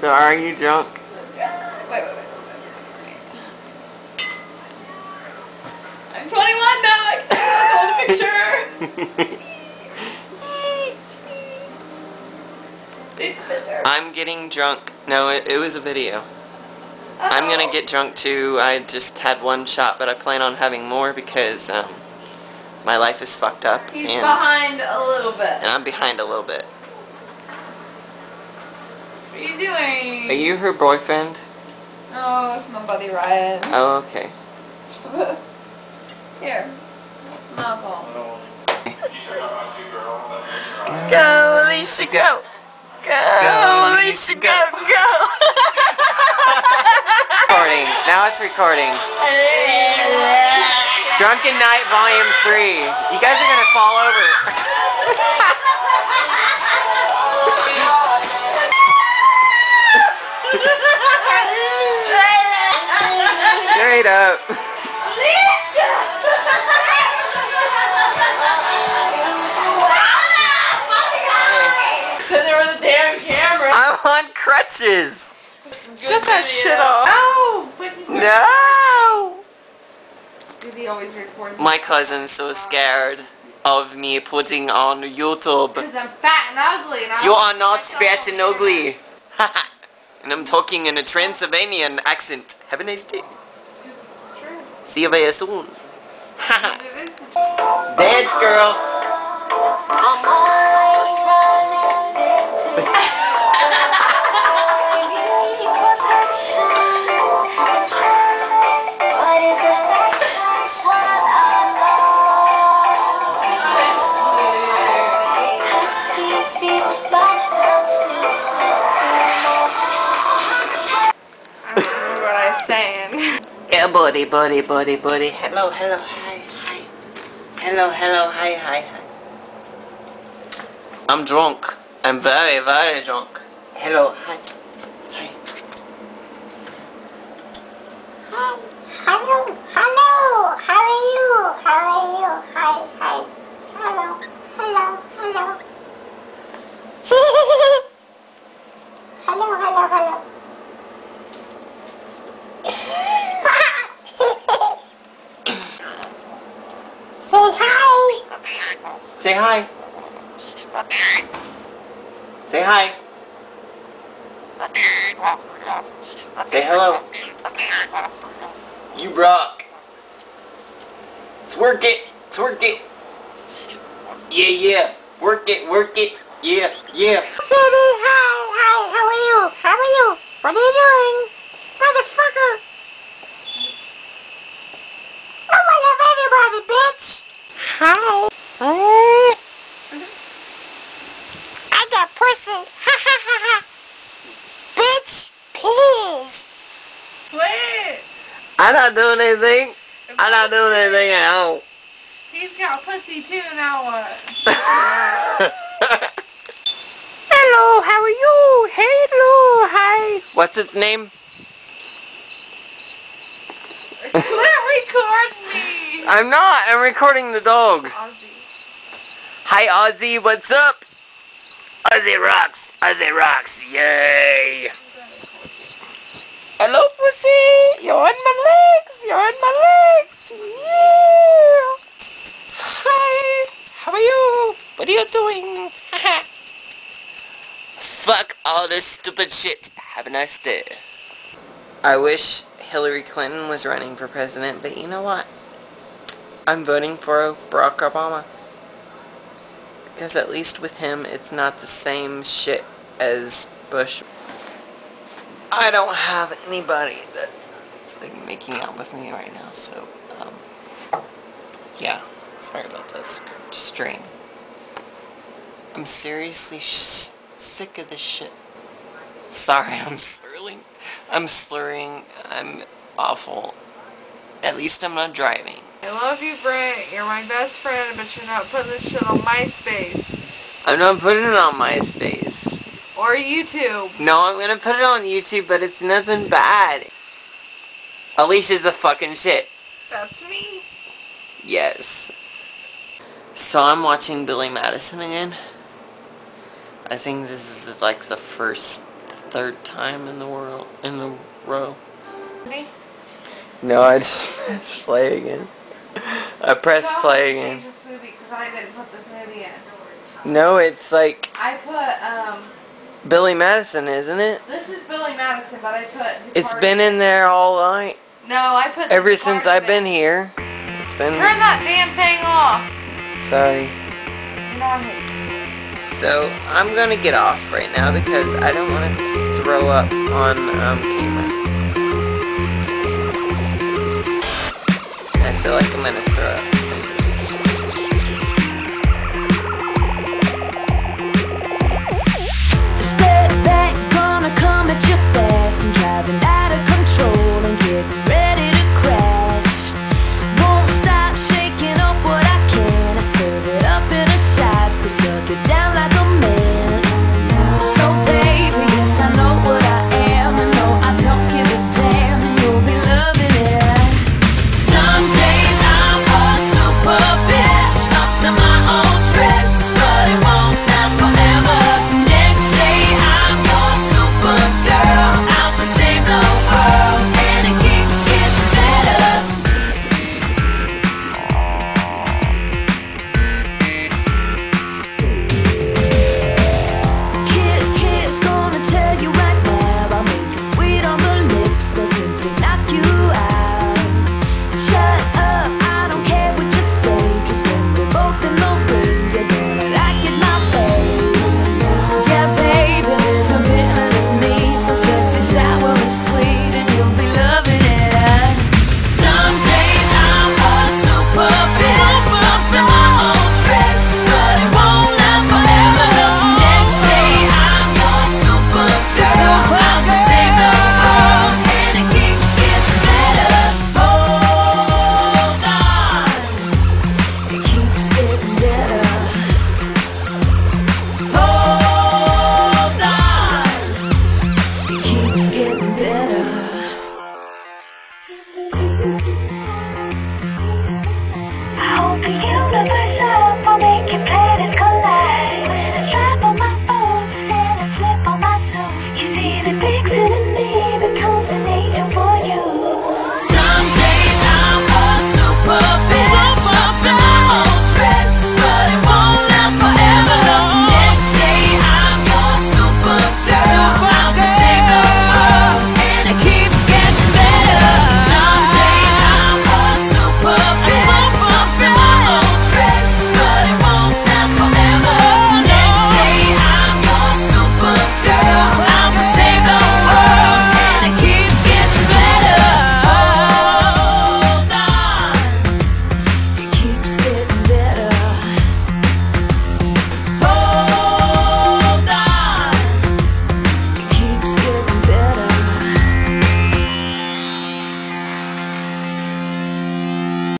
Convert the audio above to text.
So are you drunk? Wait, wait, wait. I'm 21 now. I can't hold a picture. Take the picture. I'm getting drunk. No, it, it was a video. I'm Oh. gonna get drunk too. I just had one shot, but I plan on having more because um, my life is fucked up He's and behind a little bit. and I'm behind a little bit. What are you doing? Are you her boyfriend? Oh, it's my buddy Ryan. Oh, okay. Here. Smile phone. Go, Alicia, go. Go, Alicia, go, go. recording. Now it's recording. Drunken Night Volume 3. You guys are gonna fall over. Straight up. So there was a damn camera. I'm on crutches. Shut that shit off. Oh! What did No. He always record? My cousin's so scared of me putting on YouTube. Because I'm fat and ugly and You are not fat and ugly. and I'm talking in a Transylvanian accent. Have a nice day. See you very soon. Dance, girl. I remember what I was saying. Yeah, buddy, buddy, buddy, buddy. Hello, hello, hi, hi. Hello, hello, hi, hi, hi. I'm drunk. I'm very, very drunk. Hello. Hi. Hello, hello, how are you? How are you? Hi, hi. Hello, hello, hello. hello, hello, hello. Say hi. Say hi. Say hi. Say hello. You rock. Twerk it. Twerk it. Yeah, yeah. Work it, work it. Yeah, yeah. Baby, hi, hi, how are you? How are you? What are you doing? Motherfucker. I wanna love anybody, bitch. Hi. Uh, I got pussy. Ha ha ha ha. Bitch, please. Wait! I'm not doing anything. I'm not doing anything at all. He's got pussy too, now what? Hello, how are you? Hello, hi. What's his name? Quit recording me! I'm not. I'm recording the dog. Ozzy. Hi, Ozzy. What's up? Ozzy rocks. Ozzy rocks. Yay. Hello, pussy. You're on my legs. You're on my legs. Yeah. Hi. How are you? What are you doing? Fuck all this stupid shit. Have a nice day. I wish Hillary Clinton was running for president, but you know what? I'm voting for Barack Obama. Because at least with him, it's not the same shit as Bush. I don't have anybody that's like making out with me right now, so, um, yeah. Sorry about this string. I'm seriously sick of this shit. Sorry, I'm slurring. I'm slurring. I'm awful. At least I'm not driving. I love you, Brent. You're my best friend, but you're not putting this shit on MySpace. I'm not putting it on MySpace. Or YouTube. No, I'm gonna put it on YouTube, but it's nothing bad. Alicia's a fucking shit. That's me. Yes. So I'm watching Billy Madison again. I think this is like the first third time in the world in the row. Me? No, I just pressed play again. I pressed play me to again. change this movie because I didn't put this movie in. No, it's like I put, um, Billy Madison, isn't it? this is Billy Madison, but I put It's been in there all night. No, I put the Ever since I've been here. It's been... Turn that damn thing off. Sorry. You know I hate So, I'm gonna get off right now because I don't want to throw up on um, camera. Feel like I'm gonna throw up.